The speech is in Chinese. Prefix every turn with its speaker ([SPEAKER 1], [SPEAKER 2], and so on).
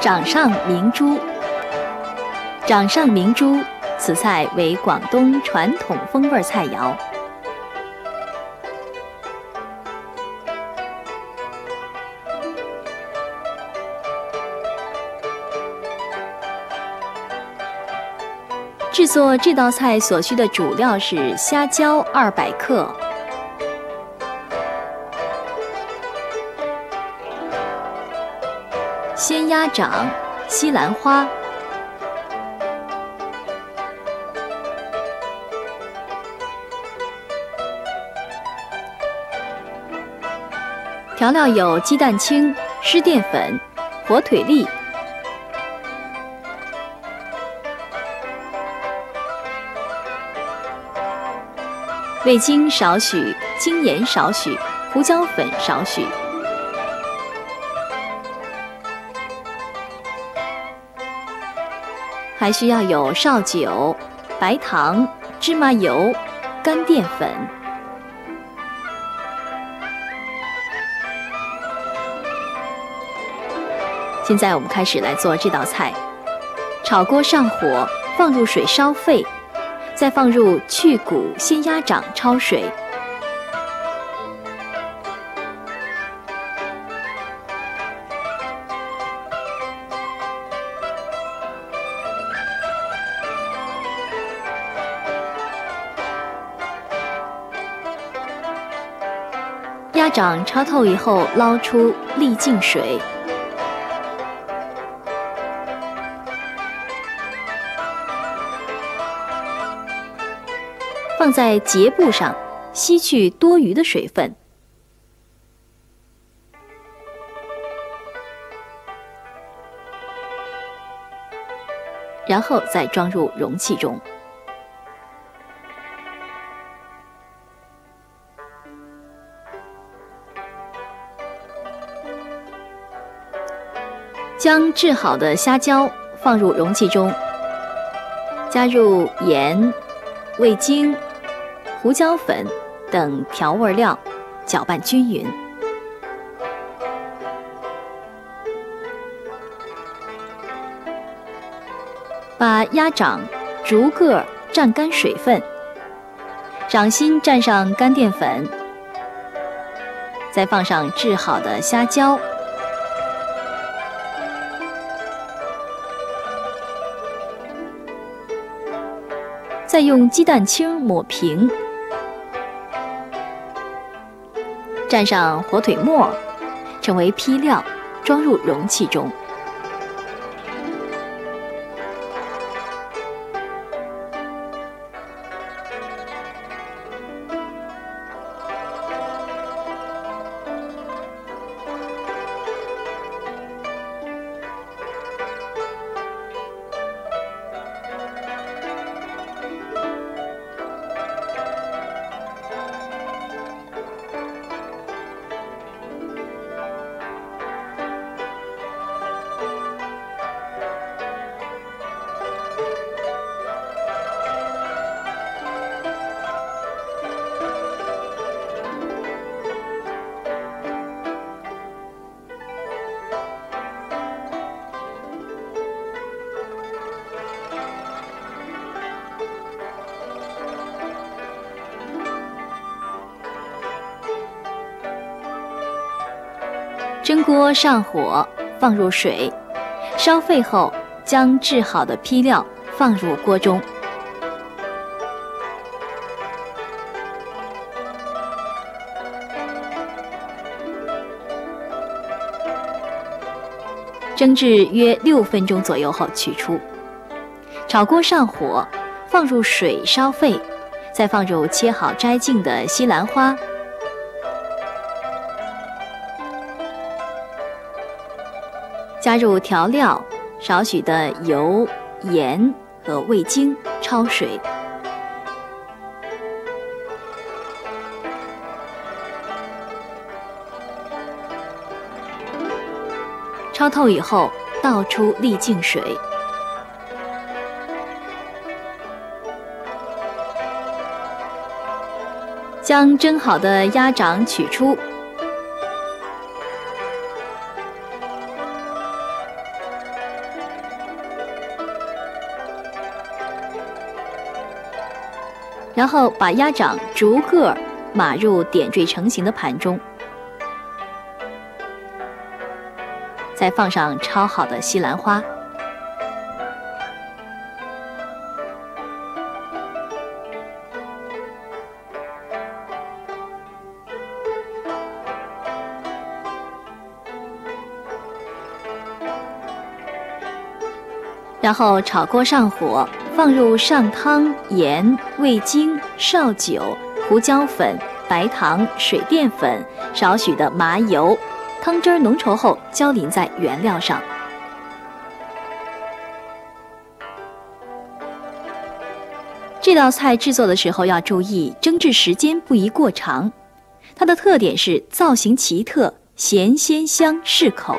[SPEAKER 1] 掌上明珠，掌上明珠，此菜为广东传统风味菜肴。制作这道菜所需的主料是虾胶二百克。鸭掌、西兰花、调料有鸡蛋清、湿淀粉、火腿粒、味精少许、精盐少许、胡椒粉少许。还需要有绍酒、白糖、芝麻油、干淀粉。现在我们开始来做这道菜。炒锅上火，放入水烧沸，再放入去骨鲜鸭掌焯水。鸭掌焯透以后，捞出沥净水，放在洁布上，吸去多余的水分，然后再装入容器中。将制好的虾胶放入容器中，加入盐、味精、胡椒粉等调味料，搅拌均匀。把鸭掌逐个蘸干水分，掌心蘸上干淀粉，再放上制好的虾胶。再用鸡蛋清抹平，蘸上火腿末，成为坯料，装入容器中。蒸锅上火，放入水，烧沸后，将制好的坯料放入锅中，蒸至约六分钟左右后取出。炒锅上火，放入水烧沸，再放入切好摘净的西兰花。加入调料，少许的油、盐和味精，焯水。焯透以后，倒出沥净水，将蒸好的鸭掌取出。然后把鸭掌逐个码入点缀成型的盘中，再放上焯好的西兰花。然后炒锅上火，放入上汤、盐、味精、绍酒、胡椒粉、白糖、水淀粉、少许的麻油，汤汁浓稠后浇淋在原料上。这道菜制作的时候要注意蒸制时间不宜过长，它的特点是造型奇特、咸鲜香适口。